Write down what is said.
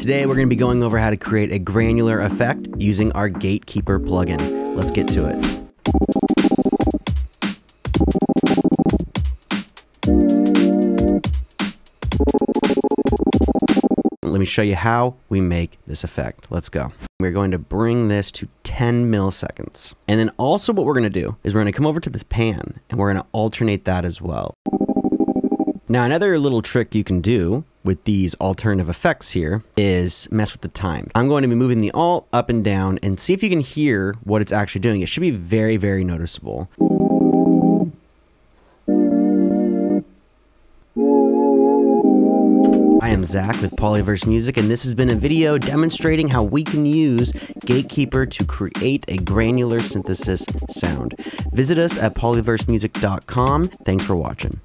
Today we're going to be going over how to create a granular effect using our Gatekeeper plugin. Let's get to it. Let me show you how we make this effect. Let's go. We're going to bring this to 10 milliseconds. And then also what we're going to do is we're going to come over to this pan and we're going to alternate that as well. Now, another little trick you can do with these alternative effects here is mess with the time. I'm going to be moving the alt up and down and see if you can hear what it's actually doing. It should be very, very noticeable. I am Zach with Polyverse Music, and this has been a video demonstrating how we can use Gatekeeper to create a granular synthesis sound. Visit us at polyversemusic.com. Thanks for watching.